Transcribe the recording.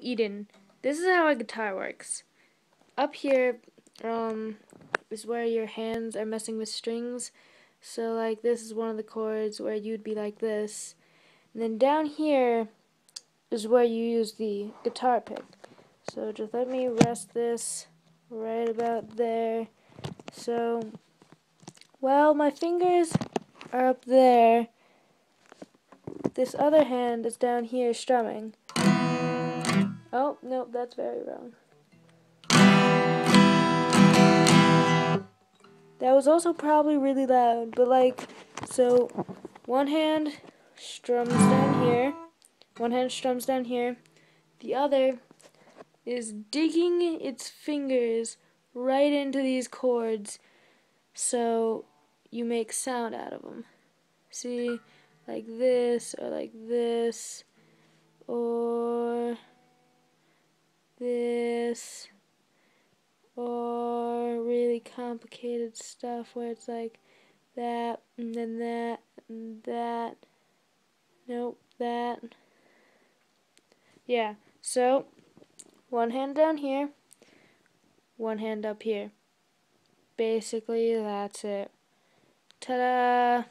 Eden, this is how a guitar works. Up here um, is where your hands are messing with strings. So like this is one of the chords where you'd be like this. And then down here is where you use the guitar pick. So just let me rest this right about there. So, while my fingers are up there, this other hand is down here strumming. Oh, no, that's very wrong. That was also probably really loud, but like, so one hand strums down here, one hand strums down here, the other is digging its fingers right into these chords so you make sound out of them. See, like this, or like this, or this, or really complicated stuff where it's like that, and then that, and that. Nope, that. Yeah, so one hand down here, one hand up here. Basically, that's it. Ta-da!